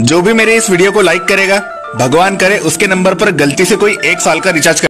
जो भी मेरे इस वीडियो को लाइक करेगा, भगवान करे, उसके नंबर पर गलती से कोई एक साल का रिचार्ज कर